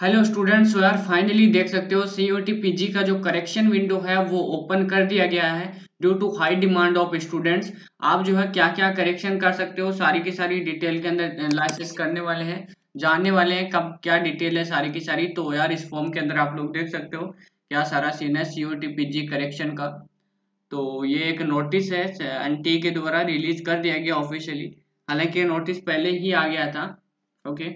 Hello students यार finally देख सकते हो सीयूटी पीजी का जो करेक्शन विंडो है, वो ओपन कर दिया गया है due to high demand of students आप जो है क्या क्या करेक्शन कर सकते हो? सारी की सारी डिटेल के अंदर एनालिसिस करने वाले हैं, जानने वाले हैं कब क्या डिटेल है सारी की सारी। तो यार इस फॉर्म के अंदर आप लोग देख सकते हो क्या सारा सीन है सीयूटी पीजी करेक्शन का। तो ये एक नोटिस है एन के द्वारा रिलीज़ कर दिया गया ऑफिशियली हालाँकि नोटिस पहले ही आ गया था ओके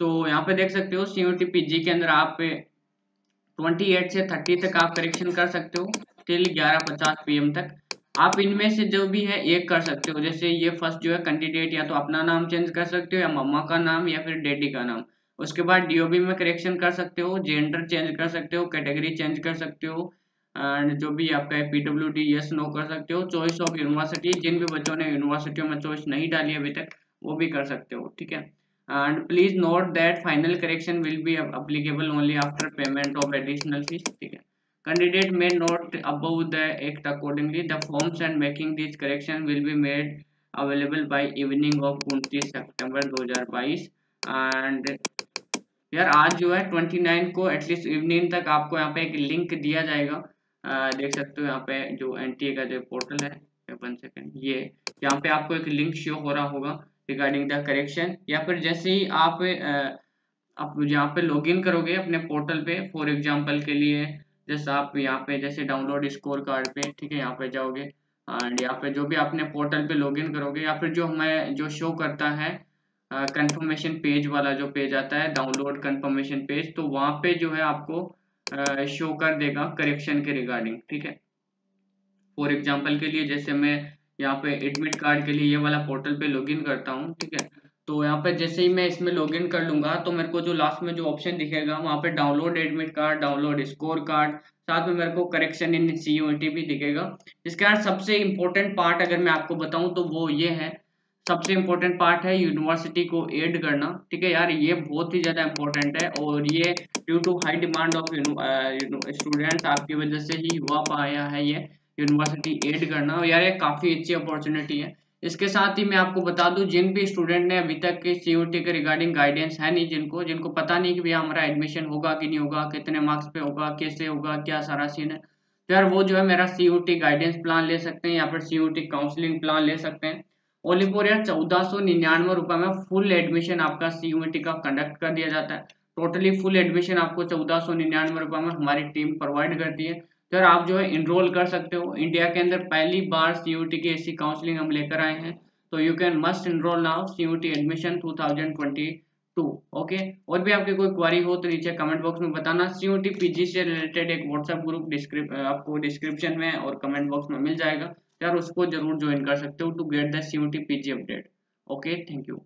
तो यहाँ पे देख सकते हो सी ओ के अंदर आप ट्वेंटी एट से थर्टी तक आप करेक्शन कर सकते हो टिल ग्यारह पचास पी तक। आप इनमें से जो भी है, एक कर सकते हो। जैसे ये फ़र्स्ट जो है कैंडिडेट या तो अपना नाम चेंज कर सकते हो, या मम्मा का नाम, या फिर डैडी का नाम। उसके बाद डीओबी में करेक्शन कर सकते हो जेंडर चेंज कर सकते हो कैटेगरी चेंज कर सकते हो एंड जो भी आपका है पीडब्ल्यू डी यस नो कर सकते हो। चॉइस ऑफ़ यूनिवर्सिटी जिन भी बच्चों ने यूनिवर्सिटियों में चॉइस नहीं डाली अभी तक, वो भी कर सकते हो, ठीक है? And please note that final correction will be applicable only after payment of additional fees ठीक है candidate may note above the act accordingly the forms and making this correction will be made available by evening of 29 September 2022 and यार आज जो है 29 को at least evening तक आपको यहाँ पे एक लिंक दिया जाएगा आ, देख सकते हो यहाँ पे जो एनटीए का जो पोर्टल है वन सेकेंड ये यहाँ पे आपको एक लिंक शो हो रहा होगा रिगार्डिंग द करेक्शन या फिर जैसे ही आप आप यहाँ पे लॉगिन करोगे अपने पोर्टल पे फॉर एग्जांपल के लिए जैसे आप यहाँ पे जैसे डाउनलोड स्कोर कार्ड पे ठीक है यहाँ पे जाओगे एंड यहाँ पे जो भी आपने पोर्टल पे लॉगिन करोगे या फिर जो हमें जो शो करता है कंफर्मेशन uh, पेज वाला जो पेज आता है डाउनलोड कंफर्मेशन पेज तो वहाँ पे जो है आपको शो uh, कर देगा करेक्शन के रिगार्डिंग ठीक है। फॉर एग्ज़ाम्पल के लिए जैसे मैं यहाँ पे एडमिट कार्ड के लिए ये वाला पोर्टल पे लॉगिन करता हूँ, ठीक है? तो यहाँ पे जैसे ही मैं इसमें लॉगिन कर लूँगा तो मेरे को जो लास्ट में जो ऑप्शन दिखेगा, वहाँ पे download admit card download score card साथ में मेरे को करेक्शन इन सी भी दिखेगा। इसके बाद सबसे इम्पोर्टेंट पार्ट अगर मैं आपको बताऊँ तो वो ये है। सबसे इम्पोर्टेंट पार्ट है यूनिवर्सिटी को एड करना, ठीक है यार? ये बहुत ही ज़्यादा इम्पोर्टेंट है और ये due to high demand of students आपकी वजह से ही हुआ पाया है ये। यूनिवर्सिटी एड करना। और यार, ये काफ़ी अच्छी अपॉर्चुनिटी है। इसके साथ ही मैं आपको बता दूँ, जिन भी स्टूडेंट ने अभी तक के सी के रिगार्डिंग गाइडेंस है नहीं, जिनको जिनको पता नहीं कि भैया हमारा एडमिशन होगा कि नहीं होगा, कितने मार्क्स पे होगा, कैसे होगा, क्या सारा सीन है तो यार, वो जो है मेरा सी गाइडेंस प्लान ले सकते हैं या फिर सी काउंसलिंग प्लान ले सकते हैं। ओनली फॉर यार, चौदह सौ में फुल एडमिशन आपका सी का कंडक्ट कर दिया जाता है। टोटली फुल एडमिशन आपको चौदह सौ में हमारी टीम प्रोवाइड करती है। सर आप जो है इनरोल कर सकते हो। इंडिया के अंदर पहली बार सी यू टी की ऐसी काउंसलिंग हम लेकर आए हैं। तो you can must enroll now C U T admission 2022 okay और भी आपकी कोई क्वारी हो तो नीचे कमेंट बॉक्स में बताना। सी पीजी से रिलेटेड एक व्हाट्सएप ग्रुप डिस्क्रिप आपको डिस्क्रिप्शन में और कमेंट बॉक्स में मिल जाएगा। यार उसको ज़रूर ज्वाइन कर सकते हो to get the C PG update okay thank you